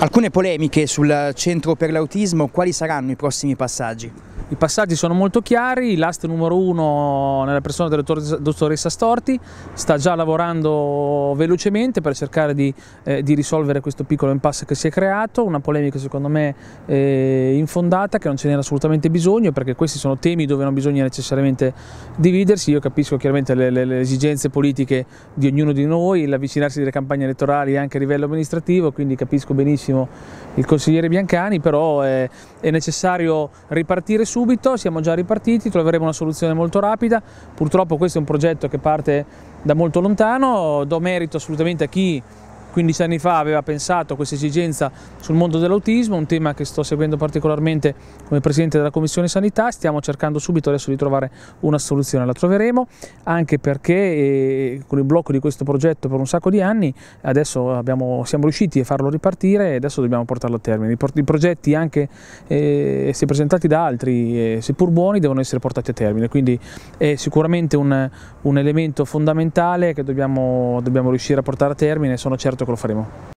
Alcune polemiche sul centro per l'autismo, quali saranno i prossimi passaggi? I passaggi sono molto chiari, l'ast numero uno nella persona della dottoressa Storti sta già lavorando velocemente per cercare di, eh, di, risolvere questo piccolo impasse che si è creato, una polemica secondo me eh, infondata che non ce n'era assolutamente bisogno perché questi sono temi dove non bisogna necessariamente dividersi, io capisco chiaramente le, le, le esigenze politiche di ognuno di noi, l'avvicinarsi delle campagne elettorali anche a livello amministrativo, quindi capisco benissimo il consigliere Biancani, però è, è necessario ripartire su subito, siamo già ripartiti, troveremo una soluzione molto rapida, purtroppo questo è un progetto che parte da molto lontano, do merito assolutamente a chi 15 anni fa aveva pensato questa esigenza sul mondo dell'autismo, un tema che sto seguendo particolarmente come Presidente della Commissione Sanità, stiamo cercando subito adesso di trovare una soluzione, la troveremo anche perché eh, con il blocco di questo progetto per un sacco di anni adesso abbiamo, siamo riusciti a farlo ripartire e adesso dobbiamo portarlo a termine. I, progetti anche eh, se presentati da altri, eh, seppur buoni, devono essere portati a termine, quindi è sicuramente un, un elemento fondamentale che dobbiamo, dobbiamo riuscire a portare a termine, sono certo che lo faremo.